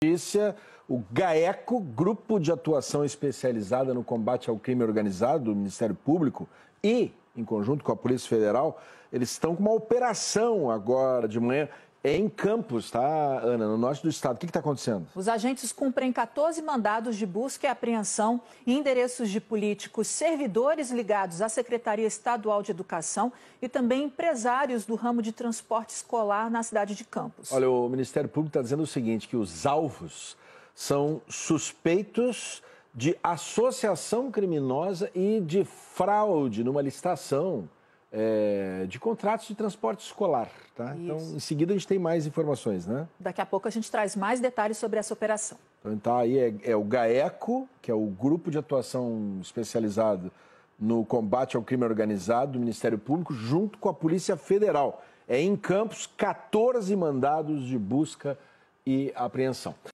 notícia, o GAECO, Grupo de Atuação Especializada no Combate ao Crime Organizado do Ministério Público e, em conjunto com a Polícia Federal, eles estão com uma operação agora de manhã em Campos, tá, Ana, no norte do estado. O que está acontecendo? Os agentes cumprem 14 mandados de busca e apreensão em endereços de políticos, servidores ligados à Secretaria Estadual de Educação e também empresários do ramo de transporte escolar na cidade de Campos. Olha, o Ministério Público está dizendo o seguinte, que os alvos são suspeitos de associação criminosa e de fraude numa licitação é, de contratos de transporte escolar. Tá? Então, em seguida, a gente tem mais informações, né? Daqui a pouco a gente traz mais detalhes sobre essa operação. Então, tá aí é, é o GAECO, que é o Grupo de Atuação Especializado no Combate ao Crime Organizado do Ministério Público, junto com a Polícia Federal. É em Campos, 14 mandados de busca e apreensão.